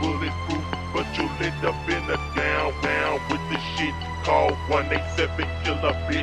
bulletproof, but you end up in a down, down with the shit called 187 killer bitch.